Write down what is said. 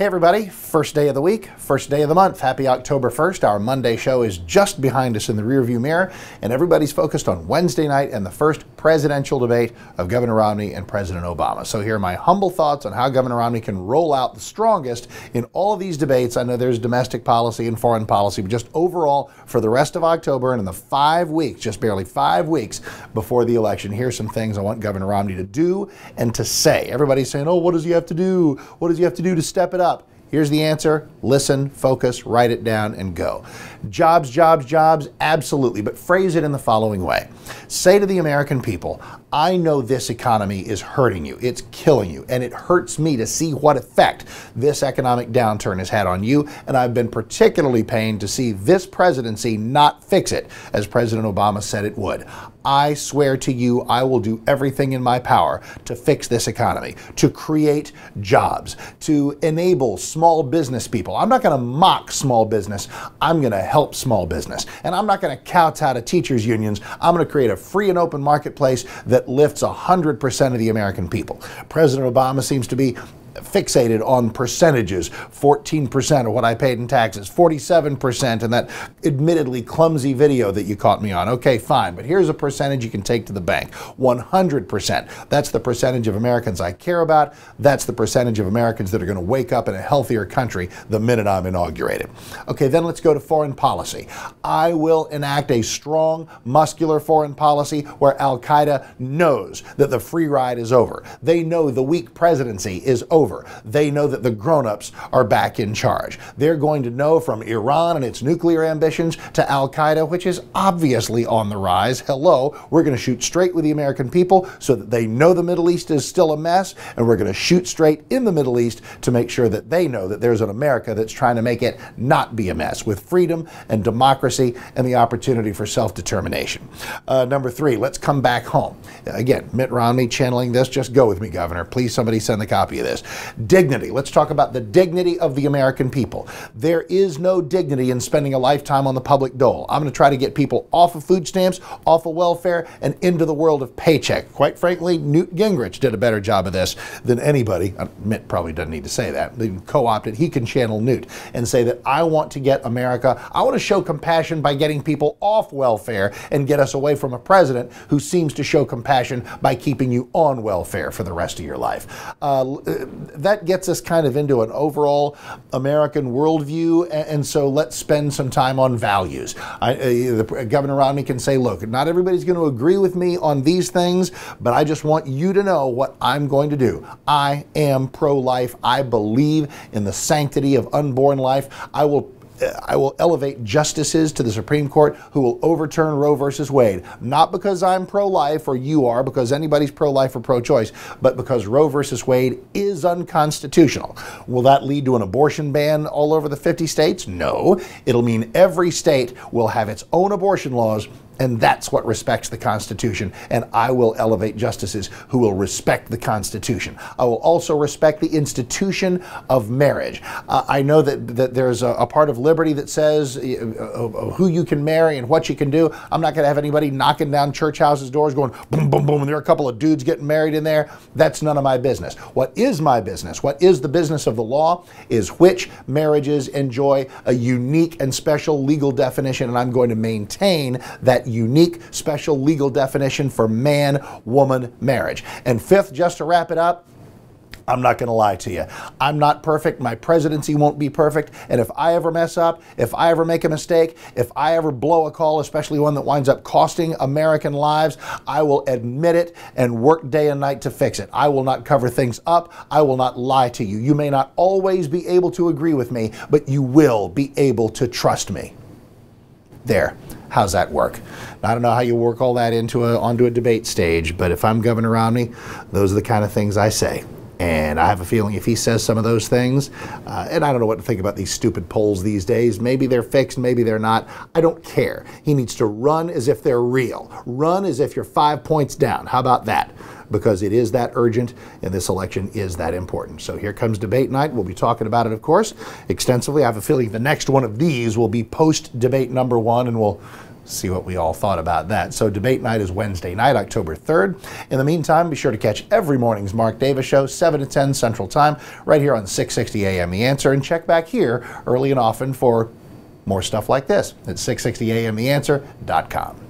Hey, everybody. First day of the week, first day of the month. Happy October 1st. Our Monday show is just behind us in the rearview mirror, and everybody's focused on Wednesday night and the first presidential debate of Governor Romney and President Obama. So, here are my humble thoughts on how Governor Romney can roll out the strongest in all of these debates. I know there's domestic policy and foreign policy, but just overall for the rest of October and in the five weeks, just barely five weeks before the election, here's some things I want Governor Romney to do and to say. Everybody's saying, oh, what does he have to do? What does he have to do to step it up? Here's the answer. Listen, focus, write it down, and go. Jobs, jobs, jobs, absolutely, but phrase it in the following way Say to the American people, I know this economy is hurting you, it's killing you, and it hurts me to see what effect this economic downturn has had on you, and I've been particularly pained to see this presidency not fix it, as President Obama said it would. I swear to you, I will do everything in my power to fix this economy, to create jobs, to enable small business people. I'm not going to mock small business. I'm going to help small business. And I'm not going to kowtow to teachers' unions. I'm going to create a free and open marketplace that lifts 100% of the American people. President Obama seems to be fixated on percentages 14% of what I paid in taxes, 47% in that admittedly clumsy video that you caught me on. Okay, fine, but here's a percentage you can take to the bank 100%. That's the percentage of Americans I care about. That's the percentage of Americans that are going to wake up in a healthier country the minute I'm inaugurated. Okay, then let's go to foreign policy. I will enact a strong, muscular foreign policy where Al Qaeda knows that the free ride is over. They know the weak presidency is over over. They know that the grown-ups are back in charge. They're going to know from Iran and its nuclear ambitions to Al Qaeda, which is obviously on the rise. Hello, we're going to shoot straight with the American people so that they know the Middle East is still a mess, and we're going to shoot straight in the Middle East to make sure that they know that there's an America that's trying to make it not be a mess with freedom and democracy and the opportunity for self-determination. Uh, number three, let's come back home. Again, Mitt Romney channeling this. Just go with me, Governor. Please, somebody send the copy of this. Dignity. Let's talk about the dignity of the American people. There is no dignity in spending a lifetime on the public dole. I'm going to try to get people off of food stamps, off of welfare, and into the world of paycheck. Quite frankly, Newt Gingrich did a better job of this than anybody. Uh, Mitt probably doesn't need to say that. They co-opted. He can channel Newt and say that I want to get America. I want to show compassion by getting people off welfare and get us away from a president who seems to show compassion by keeping you on welfare for the rest of your life. Uh, that gets us kind of into an overall American worldview. And, so let's spend some time on values. I, uh, the, Governor Romney can say, look, not everybody's going to agree with me on these things, but I just want you to know what I'm going to do. I am pro life. I believe in the sanctity of unborn life. I will I will elevate justices to the Supreme Court who will overturn Roe versus Wade, not because I'm pro life or you are, because anybody's pro life or pro choice, but because Roe versus Wade is unconstitutional. Will that lead to an abortion ban all over the 50 states? No. It'll mean every state will have its own abortion laws and that's what respects the Constitution. And I will elevate justices who will respect the Constitution. I will also respect the institution of marriage. Uh, I know that, that there's a, a, part of liberty that says uh, uh, who you can marry and what you can do. I'm not going to have anybody knocking down church houses' doors going boom, boom, boom, and there are a couple of dudes getting married in there. That's none of my business. What is my business? What is the business of the law is which marriages enjoy a unique and special legal definition, and I'm going to maintain that unique special legal definition for man woman marriage. And fifth, just to wrap it up, I'm not going to lie to you. I'm not perfect. My presidency won't be perfect. And if I ever mess up, if I ever make a mistake, if I ever blow a call, especially one that winds up costing American lives, I will admit it and work day and night to fix it. I will not cover things up. I will not lie to you. You may not always be able to agree with me, but you will be able to trust me. There. How's that work? I don't know how you work all that into a, onto a debate stage, but if I'm Governor Romney, those are the kind of things I say. And I have a feeling if he says some of those things, uh, and I don't know what to think about these stupid polls these days. Maybe they're fixed, maybe they're not. I don't care. He needs to run as if they're real. Run as if you're five points down. How about that? Because it is that urgent and this election is that important. So here comes debate night. We'll be talking about it, of course, extensively. I have a feeling the next one of these will be post debate number one, and we'll see what we all thought about that. So, debate night is Wednesday night, October 3rd. In the meantime, be sure to catch every morning's Mark Davis show, 7 to 10 Central Time, right here on 660 AM The Answer, and check back here early and often for more stuff like this at 660amtheanswer.com.